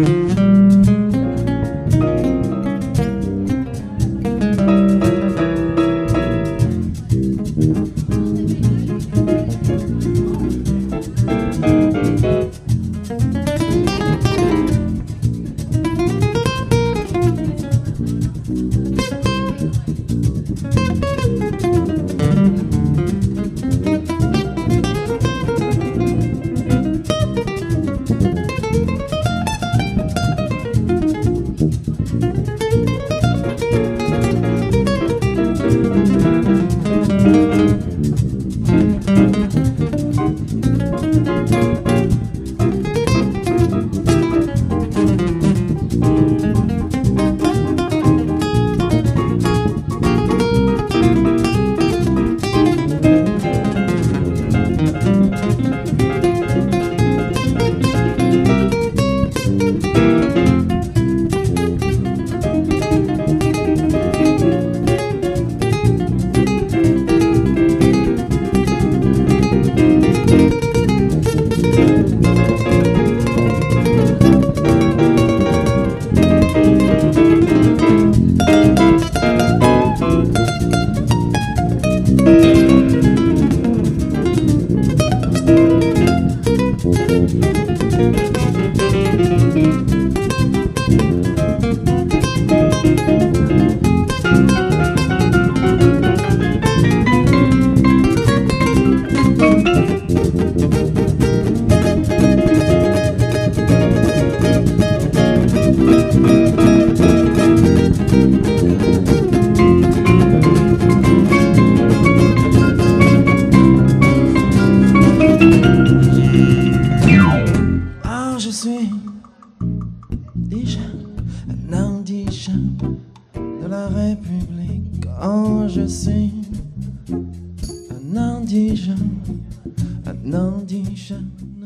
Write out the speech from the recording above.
thank mm. you Ah, je suis déjà un indigène de la République. Oh, je suis un indigène, un indigène.